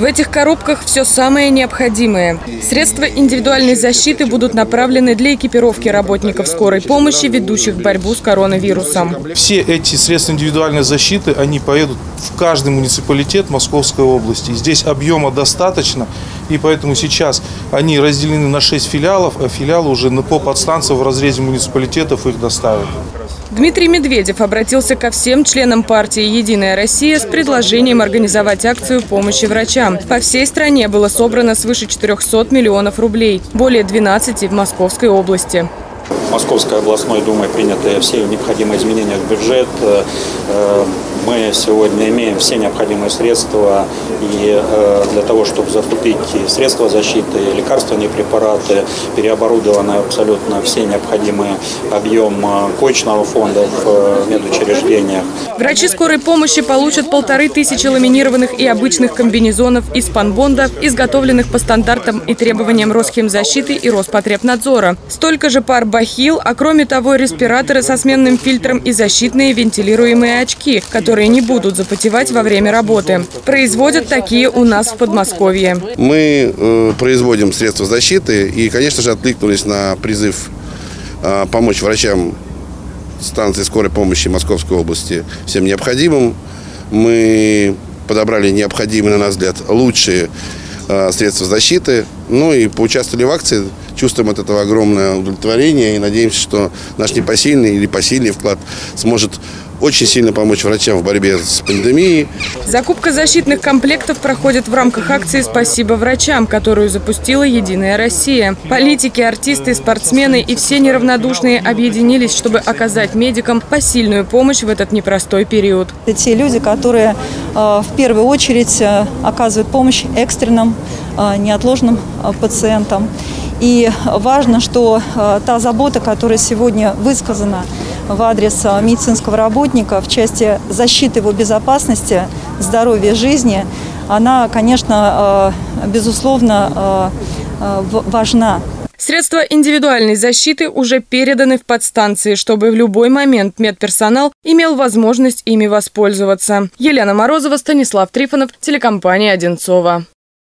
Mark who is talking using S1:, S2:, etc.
S1: В этих коробках все самое необходимое. Средства индивидуальной защиты будут направлены для экипировки работников скорой помощи, ведущих борьбу с коронавирусом.
S2: Все эти средства индивидуальной защиты, они поедут в каждый муниципалитет Московской области. Здесь объема достаточно, и поэтому сейчас они разделены на 6 филиалов, а филиалы уже по подстанциям в разрезе муниципалитетов их доставят.
S1: Дмитрий Медведев обратился ко всем членам партии «Единая Россия» с предложением организовать акцию помощи врачам. По всей стране было собрано свыше 400 миллионов рублей, более 12 в Московской области.
S3: Московской областной думой приняты все необходимые изменения в бюджет. Э, мы сегодня имеем все необходимые средства и э, для того, чтобы закупить средства защиты, лекарственные препараты, переоборудованы абсолютно все необходимые объем э, коечного фонда в медучреждениях.
S1: Врачи скорой помощи получат полторы тысячи ламинированных и обычных комбинезонов из панбонда, изготовленных по стандартам и требованиям Росхимзащиты и Роспотребнадзора. Столько же пар бахил, а кроме того респираторы со сменным фильтром и защитные вентилируемые очки, которые не будут запотевать во время работы. Производят такие у нас в Подмосковье.
S4: Мы э, производим средства защиты и, конечно же, откликнулись на призыв э, помочь врачам станции скорой помощи Московской области всем необходимым. Мы подобрали необходимые, на наш взгляд, лучшие э, средства защиты. Ну и поучаствовали в акции. Чувствуем от этого огромное удовлетворение и надеемся, что наш непосильный или посильный вклад сможет очень сильно помочь врачам в борьбе с пандемией.
S1: Закупка защитных комплектов проходит в рамках акции «Спасибо врачам», которую запустила «Единая Россия». Политики, артисты, спортсмены и все неравнодушные объединились, чтобы оказать медикам посильную помощь в этот непростой период.
S5: Это те люди, которые э, в первую очередь э, оказывают помощь экстренным, э, неотложным пациентам. И важно, что та забота, которая сегодня высказана в адрес а, медицинского работника в части защиты его безопасности, здоровья, жизни, она, конечно, а, безусловно, а, важна.
S1: Средства индивидуальной защиты уже переданы в подстанции, чтобы в любой момент медперсонал имел возможность ими воспользоваться. Елена Морозова, Станислав Трифонов, телекомпания «Одинцова».